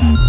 Mm-hmm.